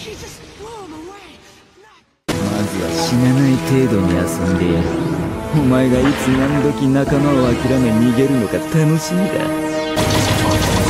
まずは死なない程度に遊んでやる。お前がいつ何時仲間を諦め逃げるのか楽しみだ。